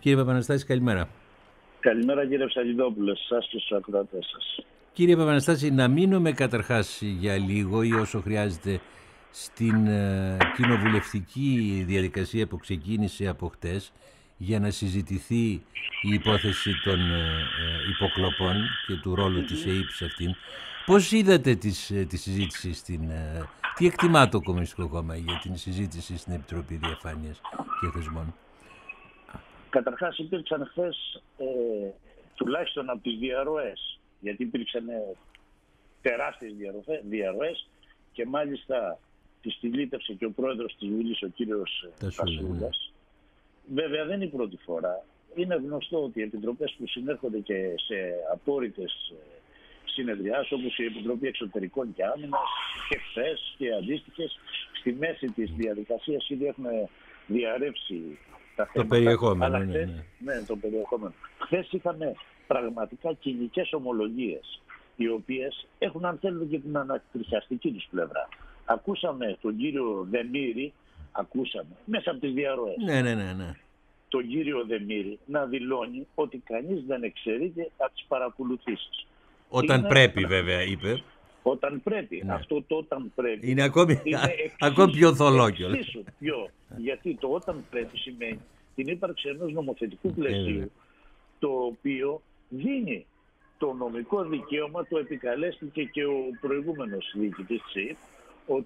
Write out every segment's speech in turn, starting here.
Κύριε Παπαναστάση, καλημέρα. Καλημέρα κύριε Ψαλιδόπουλος, σας και στους ακροατές σας. Κύριε Παπαναστάση, να μείνουμε καταρχάς για λίγο ή όσο χρειάζεται στην ε, κοινοβουλευτική διαδικασία που ξεκίνησε από χτες για να συζητηθεί η υπόθεση των ε, ε, υποκλοπών και του ρόλου της ΕΕΠ σε αυτήν. Πώς είδατε τις, τη συζήτηση στην... Τι εκτιμά το Κομμουνιστικό Κόμμα για την συζήτηση στην Επιτροπή Διαφάνειας και Θεσμών; Καταρχάς υπήρξαν χθες ε, τουλάχιστον από τις διαρροές, γιατί υπήρξαν τεράστιες διαρροές και μάλιστα τη στυλίτευσε και ο πρόεδρος της Βουλής, ο κύριος Τασούλας. Ναι. Βέβαια δεν είναι η πρώτη φορά. Είναι γνωστό ότι οι επιτροπές που συνέρχονται και σε απόρριτες ε, συνεδριάσεις όπως η Επιτροπή Εξωτερικών και Άμυνας και χθες και αντίστοιχες στη μέση της διαδικασίας ήδη έχουν διαρρεύσει τα το περιεχόμενο. Αλλά ναι, ναι. ναι, το περιεχόμενο. Χθες είχαμε πραγματικά κοινικές ομολογίες, οι οποίες έχουν, αν θέλετε, και την ανατριχιαστική τους πλευρά. Ακούσαμε τον κύριο Δεμήρη, ακούσαμε μέσα από τις διαρροές. Ναι, ναι, ναι, ναι. Τον κύριο Δεμήρη να δηλώνει ότι κανείς δεν εξαιρείται από τις παρακολουθήσεις. Όταν πρέπει, βέβαια, είπε. Όταν πρέπει. Ναι. Αυτό το όταν πρέπει. Είναι ακόμη, είναι ακόμη πιο θολό πιο. Γιατί το όταν πρέπει σημαίνει την ύπαρξη ενός νομοθετικού πλαισίου το οποίο δίνει το νομικό δικαίωμα, το επικαλέστηκε και ο προηγούμενος διοικητής της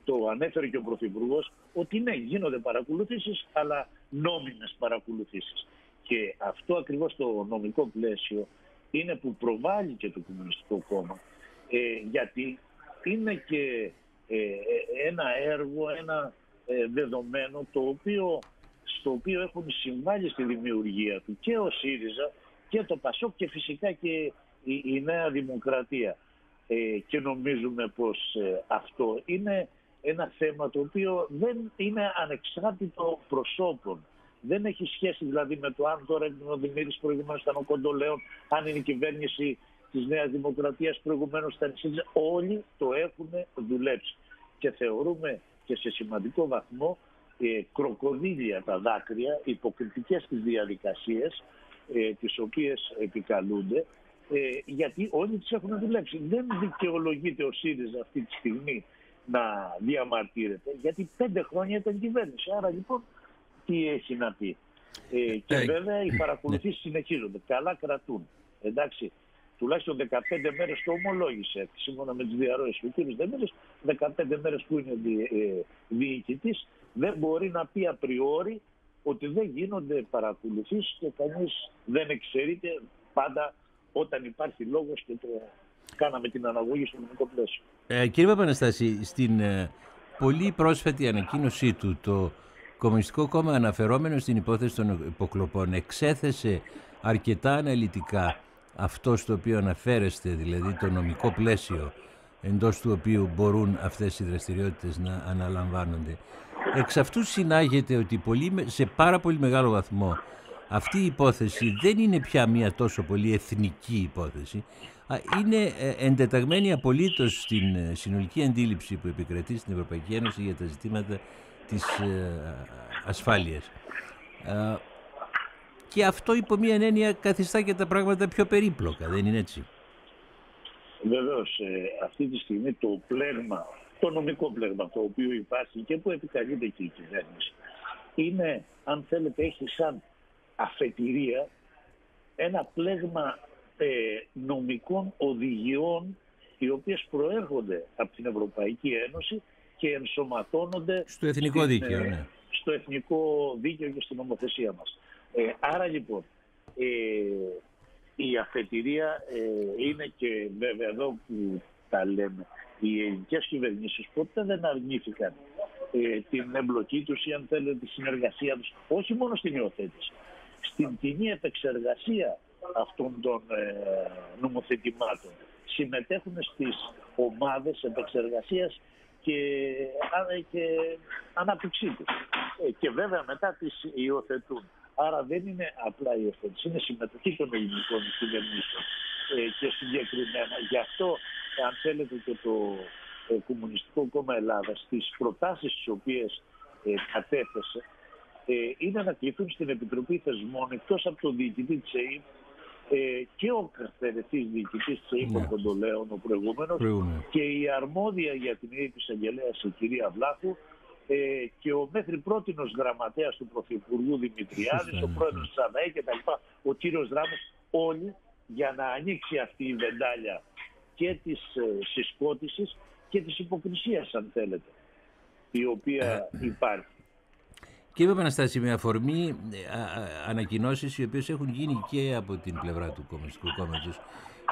το ανέφερε και ο Πρωθυπουργός, ότι ναι, γίνονται παρακολουθήσεις, αλλά νόμιμες παρακολουθήσεις. Και αυτό ακριβώς το νομικό πλαίσιο είναι που προβάλλει και το Κομμουνιστικό Κόμμα, ε, γιατί είναι και ε, ε, ένα έργο, ένα ε, δεδομένο το οποίο, στο οποίο έχουν συμβάλει στη δημιουργία του και ο ΣΥΡΙΖΑ και το ΠΑΣΟΚ και φυσικά και η, Νέα Δημοκρατία. και νομίζουμε πως αυτό είναι ένα θέμα το οποίο δεν είναι ανεξάρτητο προσώπων. Δεν έχει σχέση δηλαδή με το αν τώρα είναι ο Δημήτρης προηγουμένως ήταν ο Κοντολέων, αν είναι η κυβέρνηση της Νέας Δημοκρατίας προηγουμένως ήταν η Όλοι το έχουν δουλέψει. Και θεωρούμε και σε σημαντικό βαθμό ε, κροκοδίλια τα δάκρυα, υποκριτικές τις διαδικασίες ε, τις οποίες επικαλούνται ε, γιατί όλοι τις έχουν δουλέψει. Δεν δικαιολογείται ο ΣΥΡΙΖΑ αυτή τη στιγμή να διαμαρτύρεται γιατί πέντε χρόνια ήταν κυβέρνηση. Άρα λοιπόν τι έχει να πει. Ε, και ε, βέβαια οι παρακολουθήσεις συνεχίζονται. Καλά κρατούν. Εντάξει, τουλάχιστον 15 μέρες το ομολόγησε, σύμφωνα με τις διαρροές του κ. Δεμέρες, 15 μέρες που είναι δι, ε, διοικητής, δεν μπορεί να πει απριόρι ότι δεν γίνονται παρακολουθήσεις και κανείς δεν εξαιρείται πάντα όταν υπάρχει λόγος και το κάναμε την αναγωγή στο νομικό πλαίσιο. Ε, κύριε Παπαναστάση, στην ε, πολύ πρόσφατη ανακοίνωσή του το Κομμουνιστικό Κόμμα αναφερόμενο στην υπόθεση των υποκλοπών εξέθεσε αρκετά αναλυτικά αυτός στο οποίο αναφέρεστε, δηλαδή το νομικό πλαίσιο εντός του οποίου μπορούν αυτές οι δραστηριότητες να αναλαμβάνονται. Εξ αυτού συνάγεται ότι πολύ, σε πάρα πολύ μεγάλο βαθμό αυτή η υπόθεση δεν είναι πια μια τόσο πολύ εθνική υπόθεση, είναι ε, εντεταγμένη απολύτως στην ε, συνολική αντίληψη που επικρατεί στην Ευρωπαϊκή Ένωση για τα ζητήματα της ε, ασφάλειας. Και αυτό υπό μία έννοια καθιστά και τα πράγματα πιο περίπλοκα, δεν είναι έτσι; Βεβαίως, ε, αυτή τη στιγμή το πλέγμα, το νομικό πλέγμα το οποίο υπάρχει και που επικαλείται και η κυβέρνηση, είναι, αν θέλετε, έχει σαν αφετηρία ένα πλέγμα ε, νομικών οδηγιών οι οποίες προέρχονται από την Ευρωπαϊκή Ένωση και ενσωματώνονται στο εθνικό δίκαιο, ε, ναι. στο εθνικό δίκαιο και στην νομοθεσία μας. Ε, άρα λοιπόν ε, η αφετηρία ε, είναι και βέβαια εδώ που τα λέμε οι ελληνικές κυβερνήσεις ποτέ δεν αρνήθηκαν ε, την εμπλοκή τους ή αν θέλετε τη συνεργασία τους, όχι μόνο στην υιοθέτηση, στην κοινή επεξεργασία αυτών των ε, νομοθετημάτων. Συμμετέχουν στις ομάδες επεξεργασίας και, και ανάπτυξή τους. Ε, και βέβαια μετά τις υιοθετούν. Άρα δεν είναι απλά η ευθύνη, είναι συμμετοχή των ελληνικών κυβερνήσεων ε, και συγκεκριμένα. Γι' αυτό, αν θέλετε, και το ε, Κομμουνιστικό Κόμμα Ελλάδας στις προτάσεις τις οποίες ε, κατέθεσε ε, είναι να κληθούν στην Επιτροπή Θεσμών εκτός από το διοικητή τη ΕΕΠ ε, και ο καθερετή διοικητής τη ΕΕΠ, ναι. ο Κοντολέων, ο προηγούμενος, και η αρμόδια για την ΕΕΠ εισαγγελέα, η κυρία Βλάχου, ε, και ο μέχρι πρότινος γραμματέας του Πρωθυπουργού Δημητριάδης, ο πρόεδρος της ΑΔΑΕ και τα λοιπά, ο κύριος Δράμος, όλοι για να ανοίξει αυτή η βεντάλια και της ε, συσκότησης και της υποκρισίας αν θέλετε, η οποία ε, υπάρχει. Κύριε Παναστάση, με αφορμή ε, ανακοινώσεις οι οποίες έχουν γίνει και από την πλευρά του Κομμουνιστικού Κόμματος,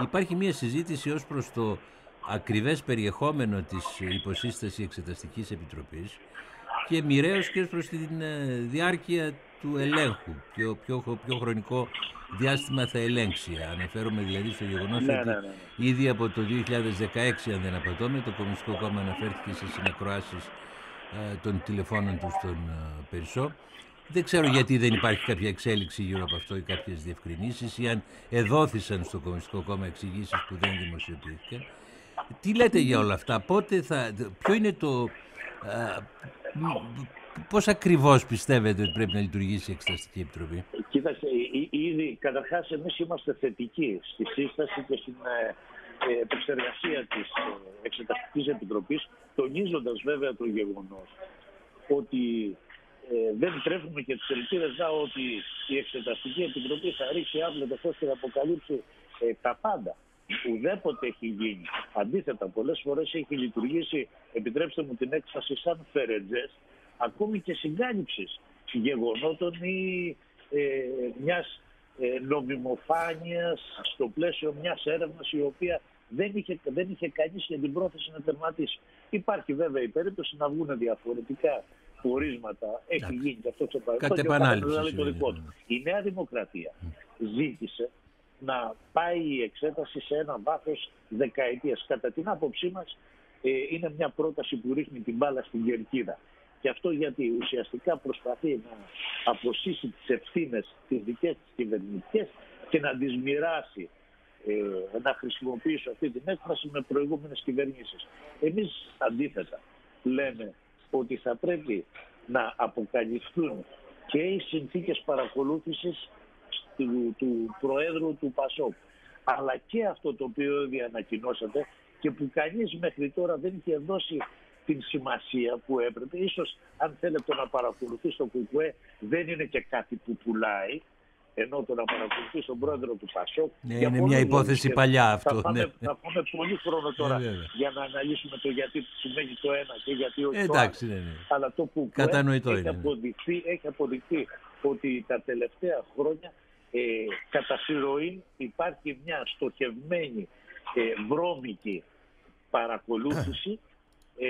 υπάρχει μια συζήτηση ως προς το ακριβές περιεχόμενο της υποσύστασης Εξεταστικής Επιτροπής και μοιραίως και προς τη ε, διάρκεια του ελέγχου, ποιο, ποιο, ποιο χρονικό διάστημα θα ελέγξει. Αναφέρομαι δηλαδή στο γεγονός ναι, ότι ναι, ναι. ήδη από το 2016, αν δεν απατώμε, το Κομμουνιστικό Κόμμα αναφέρθηκε σε συνακροάσεις ε, των τηλεφώνων του στον ε, Περισσό. Δεν ξέρω γιατί δεν υπάρχει κάποια εξέλιξη γύρω από αυτό ή κάποιες διευκρινήσεις ή αν εδόθησαν στο Κομμουνιστικό Κόμμα εξηγήσεις που δεν δημοσιοποιήθηκαν. Τι λέτε για όλα αυτά, πότε θα, ποιο είναι το, Πώς ακριβώς πιστεύετε ότι πρέπει να λειτουργήσει η Εξεταστική Επιτροπή; Κοίταξε, ήδη καταρχάς εμείς είμαστε θετικοί στη σύσταση και στην ε, ε, επεξεργασία της ε, Εξεταστικής Επιτροπής, τονίζοντας βέβαια το γεγονός ότι δεν τρέφουμε και τις ελπίδες να ότι η Εξεταστική Επιτροπή θα ρίξει αύριο το φως και θα αποκαλύψει τα πάντα. Ουδέποτε έχει γίνει. Αντίθετα, πολλές φορές έχει λειτουργήσει, επιτρέψτε μου την έκφραση, σαν φερετζές, ακόμη και συγκάλυψης γεγονότων ή ε, μιας ε, νομιμοφάνειας στο πλαίσιο μιας έρευνας η οποία δεν είχε, δεν είχε κανείς για την πρόθεση να τερματίσει. Υπάρχει βέβαια η περίπτωση να βγουν διαφορετικά πορίσματα. Έχει γίνει και αυτό το παρελθόν. το δικό του. Η Νέα Δημοκρατία ζήτησε να πάει η εξέταση σε ένα βάθος δεκαετίας. Κατά την άποψή μας ε, είναι μια πρόταση που ρίχνει την μπάλα στην κερκίδα. Και αυτό γιατί ουσιαστικά προσπαθεί να αποσύσει τις ευθύνες τις δικές της κυβερνητικές και να τις μοιράσει ε, να χρησιμοποιήσω αυτή την έκφραση με προηγούμενες κυβερνήσεις. Εμείς αντίθετα λέμε ότι θα πρέπει να αποκαλυφθούν και οι συνθήκες παρακολούθησης του, του Προέδρου του ΠΑΣΟΚ αλλά και αυτό το οποίο ήδη ανακοινώσατε και που κανείς μέχρι τώρα δεν είχε δώσει την σημασία που έπρεπε. Ίσως αν θέλετε να παρακολουθεί το ΚΚΕ δεν είναι και κάτι που πουλάει, ενώ το να παρακολουθεί τον πρόεδρο του Πασόκ. Ναι, είναι μια υπόθεση παλιά αυτό. Θα, ναι. θα πάμε πολύ χρόνο τώρα ε, για να αναλύσουμε το γιατί σημαίνει το ένα και γιατί όχι Εντάξει, το άλλο. Ναι, ναι. Αλλά το που Κατανοητό έχει, είναι, ναι. αποδειχθεί, έχει αποδειχθεί ότι τα τελευταία χρόνια ε, κατά συρροή υπάρχει μια στοχευμένη ε, βρώμικη παρακολούθηση ε,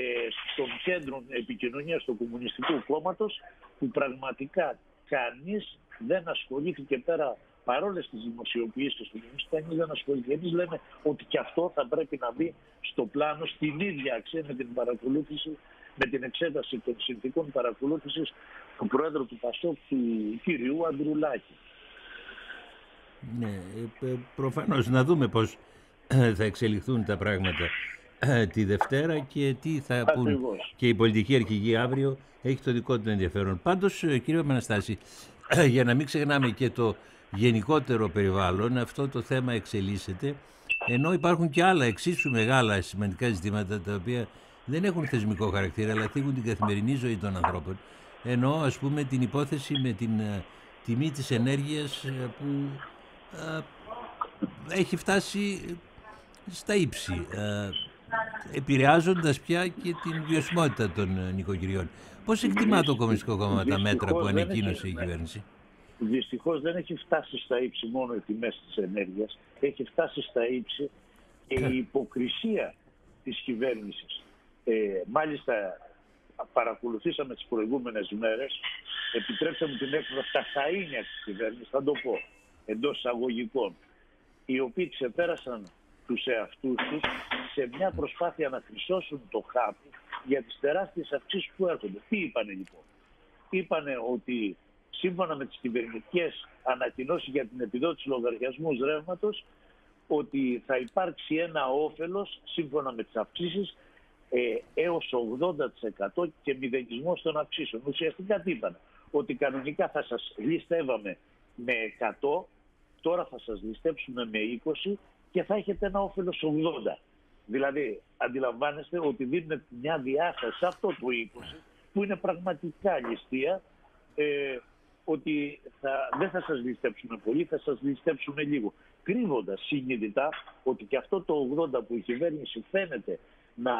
των κέντρων επικοινωνίας του Κομμουνιστικού Κόμματος που πραγματικά κανείς δεν ασχολήθηκε πέρα παρόλες τις δημοσιοποιήσεις του εμείς κανείς δεν ασχολήθηκε. Εμείς λέμε ότι και αυτό θα πρέπει να μπει στο πλάνο στην ίδια αξία με την παρακολούθηση με την εξέταση των συνθήκων παρακολούθησης του Πρόεδρου του Πασόκ του κυρίου Αντρουλάκη. Ναι, ε, ε, προφανώς να δούμε πώς ε, θα εξελιχθούν τα πράγματα τη Δευτέρα και τι θα πούν και η πολιτική αρχηγή αύριο έχει το δικό του ενδιαφέρον. Πάντως, κύριε Παναστάση, για να μην ξεχνάμε και το γενικότερο περιβάλλον, αυτό το θέμα εξελίσσεται, ενώ υπάρχουν και άλλα εξίσου μεγάλα σημαντικά ζητήματα τα οποία δεν έχουν θεσμικό χαρακτήρα, αλλά θίγουν την καθημερινή ζωή των ανθρώπων. Ενώ, ας πούμε, την υπόθεση με την τιμή της ενέργειας που ε, έχει φτάσει στα ύψη, ε, επηρεάζοντας πια και την βιωσιμότητα των ε, νοικοκυριών. Πώς εκτιμά το Κομμουνιστικό Κόμμα τα μέτρα που ανακοίνωσε η κυβέρνηση; Δυστυχώς δεν έχει φτάσει στα ύψη μόνο οι τιμές της ενέργειας, έχει φτάσει στα ύψη και η υποκρισία της κυβέρνησης. Ε, μάλιστα παρακολουθήσαμε τις προηγούμενες μέρες, επιτρέψτε μου την έκφραση, τα χαΐνια της κυβέρνησης, θα το πω εντός εισαγωγικών, οι οποίοι ξεπέρασαν τους εαυτούς τους σε μια προσπάθεια να χρυσώσουν το χάπι για τις τεράστιες αυξήσεις που έρχονται. Τι είπανε λοιπόν; Είπανε ότι σύμφωνα με τις κυβερνητικές ανακοινώσεις για την επιδότηση λογαριασμού ρεύματος ότι θα υπάρξει ένα όφελος σύμφωνα με τις αυξήσεις ε, έως 80% και μηδενισμός των αυξήσεων. Ουσιαστικά τι είπαν. ότι κανονικά θα σας ληστεύαμε με 100, τώρα θα σας ληστέψουμε με 20 και θα έχετε ένα όφελος 80. Δηλαδή, αντιλαμβάνεστε ότι δίνουμε μια διάσταση αυτό το 20 που είναι πραγματικά ληστεία ε, ότι θα, δεν θα σας ληστέψουμε πολύ, θα σας ληστέψουμε λίγο. Κρύβοντας συνειδητά ότι και αυτό το 80 που η κυβέρνηση φαίνεται να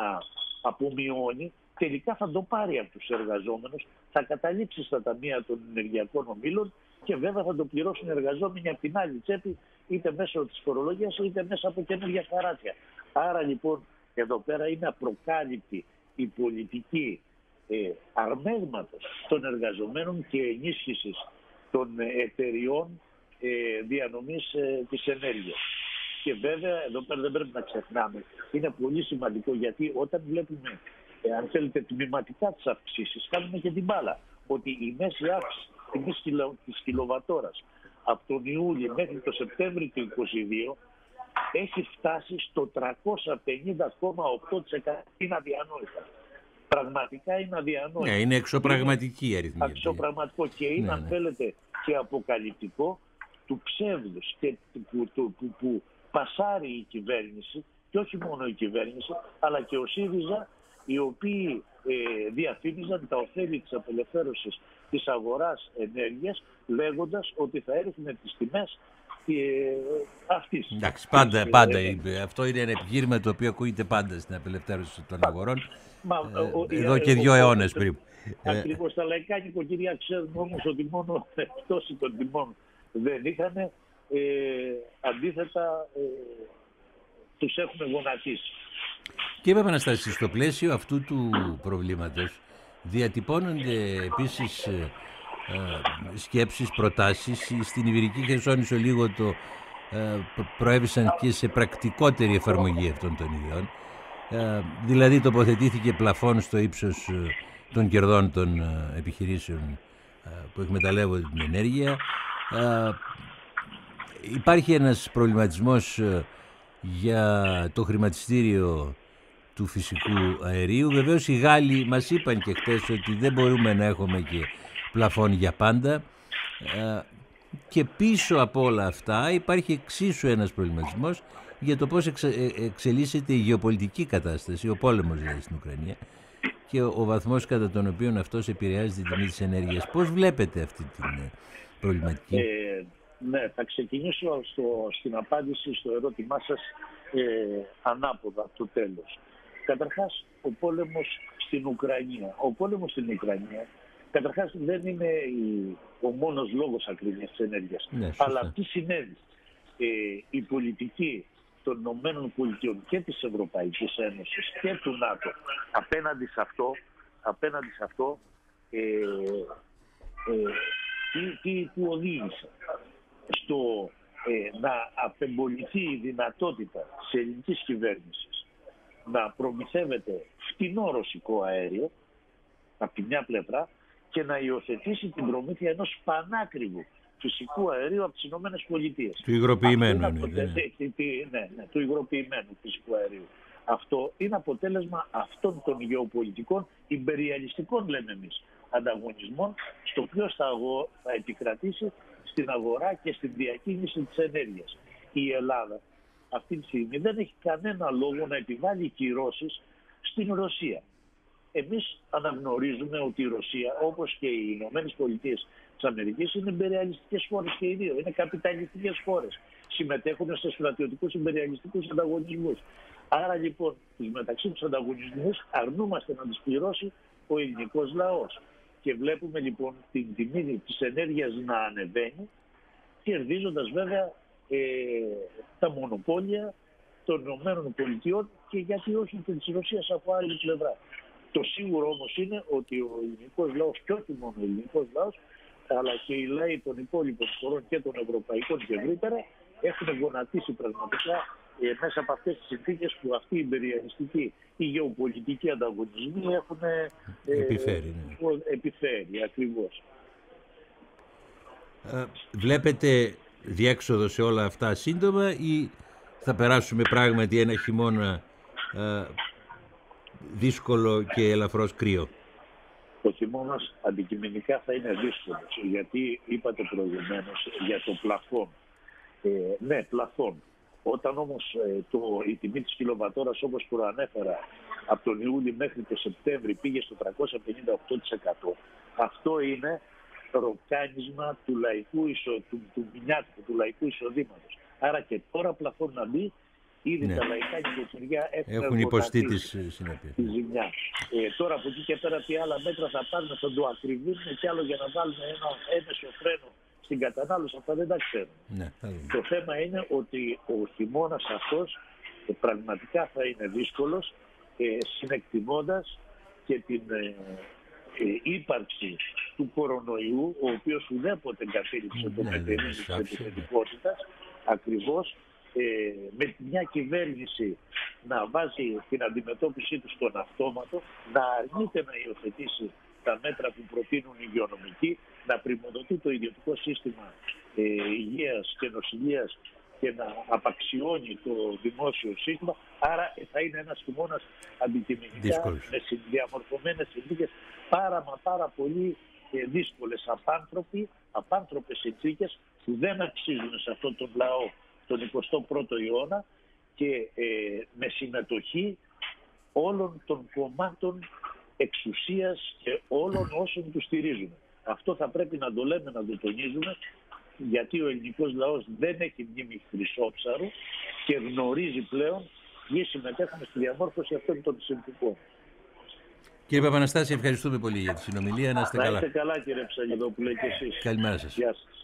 απομειώνει, τελικά θα το πάρει από τους εργαζόμενους, θα καταλήξει στα ταμεία των ενεργειακών ομίλων και βέβαια θα το πληρώσουν οι εργαζόμενοι από την άλλη τσέπη, είτε μέσω της φορολογίας είτε μέσα από καινούργια χαράτια. Άρα λοιπόν εδώ πέρα είναι απροκάλυπτη η πολιτική ε, αρμέγματος των εργαζομένων και ενίσχυσης των εταιριών ε, διανομής ε, της ενέργειας. Και βέβαια εδώ πέρα δεν πρέπει να ξεχνάμε, είναι πολύ σημαντικό γιατί όταν βλέπουμε, ε, αν θέλετε, τμηματικά τις αυξήσεις, κάνουμε και την μπάλα. Ότι η μέση αύξηση τιμής της κιλοβατόρας από τον Ιούλιο μέχρι το Σεπτέμβριο του 2022 έχει φτάσει στο 350,8% είναι αδιανόητα. Πραγματικά είναι αδιανόητο. Ναι, είναι εξωπραγματική η αριθμή. Εξωπραγματικό και είναι, ναι, αν ναι. θέλετε, και αποκαλυπτικό του ψεύδους και που, που, που, που πασάρει η κυβέρνηση και όχι μόνο η κυβέρνηση, αλλά και ο ΣΥΡΙΖΑ, οι οποίοι ε, διαφήμιζαν τα ωφέλη της απελευθέρωσης της αγοράς ενέργειας, λέγοντας ότι θα έριχνε τις τιμές ε, αυτής. Εντάξει, πάντα, πάντα. Αυτό είναι ένα επιχείρημα το οποίο ακούγεται πάντα στην απελευθέρωση των αγορών. Μα, ε, εδώ και δύο αιώνες περίπου. Ακριβώς τα λαϊκά νοικοκυριά ξέρουν όμως ότι μόνο πτώση των τιμών δεν είχαν. Ε, αντίθετα, ε, τους έχουν γονατίσει. Κύριε Παπαναστάση, στο πλαίσιο αυτού του προβλήματος διατυπώνονται επίσης ε, ε, σκέψεις, προτάσεις. Στην Ιβηρική Χερσόνησο λίγο το ε, προέβησαν και σε πρακτικότερη εφαρμογή αυτών των ιδιών. Ε, δηλαδή τοποθετήθηκε πλαφόν στο ύψος ε, των κερδών των ε, επιχειρήσεων που εκμεταλλεύονται την ενέργεια. Υπάρχει ένας προβληματισμός για το χρηματιστήριο του φυσικού αερίου. Βεβαίως οι Γάλλοι μας είπαν και χτες ότι δεν μπορούμε να έχουμε και πλαφόν για πάντα. Και πίσω από όλα αυτά υπάρχει εξίσου ένας προβληματισμός για το πώς εξε, ε, εξελίσσεται η γεωπολιτική κατάσταση, ο πόλεμος δηλαδή στην Ουκρανία και ο, ο βαθμός κατά τον οποίο αυτός επηρεάζει την τιμή της ενέργειας. Πώς βλέπετε αυτή την ε, προβληματική; Ε, ναι, θα ξεκινήσω στο, στην απάντηση στο ερώτημά σας ε, ανάποδα το τέλος. Καταρχάς, ο πόλεμος στην Ουκρανία. Ο πόλεμος στην Ουκρανία καταρχάς δεν είναι η, ο μόνος λόγος ακρίβειας της ενέργειας. Ναι, αλλά τι συνέβη. Ε, η πολιτική των Ηνωμένων Πολιτειών και της Ευρωπαϊκής Ένωσης και του ΝΑΤΟ απέναντι σε αυτό, απέναντι σε αυτό ε, ε, τι, τι που οδήγησε στο ε, να απεμποληθεί η δυνατότητα της ελληνικής κυβέρνησης να προμηθεύεται φτηνό ρωσικό αέριο από τη μια πλευρά και να υιοθετήσει την προμήθεια ενός πανάκριβου φυσικού αερίου από τις Ηνωμένες Πολιτείες. Του υγροποιημένου. Ναι, ναι, ναι, του υγροποιημένου φυσικού αερίου. Αυτό είναι αποτέλεσμα αυτών των γεωπολιτικών υπεριαλιστικών, λέμε εμείς, ανταγωνισμών, στο οποίο θα, θα επικρατήσει στην αγορά και στην διακίνηση της ενέργειας. Η Ελλάδα αυτή τη στιγμή δεν έχει κανένα λόγο να επιβάλλει κυρώσεις στην Ρωσία. Εμείς αναγνωρίζουμε ότι η Ρωσία, όπως και οι Ηνωμένες Πολιτείες της Αμερικής είναι υπεριαλιστικές χώρες και οι δύο. Είναι καπιταλιστικές χώρες. Συμμετέχουν σε στρατιωτικούς υπεριαλιστικούς ανταγωνισμούς. Άρα λοιπόν του μεταξύ τους ανταγωνισμούς αρνούμαστε να του πληρώσει ο ελληνικός λαός. Και βλέπουμε λοιπόν την τιμή της ενέργειας να ανεβαίνει, κερδίζοντας βέβαια ε, τα μονοπόλια των ΗΠΑ και γιατί όχι και της Ρωσίας από άλλη πλευρά. Το σίγουρο όμως είναι ότι ο ελληνικός λαός και όχι μόνο ο ελληνικός λαός αλλά και οι λαοί των υπόλοιπων χωρών και των ευρωπαϊκών και ευρύτερα έχουν γονατίσει πραγματικά ε, μέσα από αυτές τις συνθήκες που αυτή η υπεριαλιστική ή γεωπολιτική ανταγωνισμοί έχουν ε, επιφέρει. Ναι. επιφέρει ακριβώς. Ε, βλέπετε διέξοδο σε όλα αυτά σύντομα ή θα περάσουμε πράγματι ένα χειμώνα δύσκολο και ελαφρώς κρύο; Ο χειμώνας αντικειμενικά θα είναι δύσκολος, γιατί είπατε προηγουμένως για το πλαφόν. Ε, ναι, πλαφόν. Όταν όμως ε, το, η τιμή της κιλοβατόρας όπως προανέφερα από τον Ιούλιο μέχρι το Σεπτέμβρη πήγε στο 358% αυτό είναι ροκάνισμα του λαϊκού, ισο, του, του, του λαϊκού εισοδήματος. Άρα και τώρα πλαφόν να μπει Ήδη ναι. τα λαϊκά νοικοκυριά έχουν, έχουν υποστεί τη συνέπεια. Τη ζημιά. Ε, τώρα από εκεί και πέρα τι άλλα μέτρα θα πάρουν, θα το ακριβίσουν και άλλο για να βάλουν ένα έμεσο φρένο στην κατανάλωση. Αυτά δεν τα ξέρουμε. Ναι, το θέμα είναι ότι ο χειμώνας αυτός ε, πραγματικά θα είναι δύσκολος ε, συνεκτιμώντας και την ε, ε, ύπαρξη του κορονοϊού, ο οποίος ουδέποτε εγκατέλειψε ναι, το ναι, μετερίνη της επιθετικότητας, ακριβώς ε, με μια κυβέρνηση να βάζει την αντιμετώπιση του στον αυτόματο, να αρνείται να υιοθετήσει τα μέτρα που προτείνουν οι υγειονομικοί, να πρημοδοτεί το ιδιωτικό σύστημα ε, υγείας και νοσηλείας και να απαξιώνει το δημόσιο σύστημα. Άρα θα είναι ένας χειμώνας αντικειμενικά με διαμορφωμένες συνθήκες πάρα μα πάρα πολύ ε, δύσκολες απάνθρωποι, απάνθρωπες συνθήκες που δεν αξίζουν σε αυτόν τον λαό τον 21ο αιώνα και ε, με συμμετοχή όλων των κομμάτων εξουσίας και όλων όσων τους στηρίζουν. Αυτό θα πρέπει να το λέμε, να το τονίζουμε, γιατί ο ελληνικός λαός δεν έχει μνήμη χρυσόψαρου και γνωρίζει πλέον ή συμμετέχουμε στη διαμόρφωση αυτών των συνθήκων. Κύριε Παπαναστάση, ευχαριστούμε πολύ για τη συνομιλία. Να είστε καλά. Να είστε καλά κύριε Ψαγιδόπουλε και εσείς. Καλημέρα σας. Γεια σας.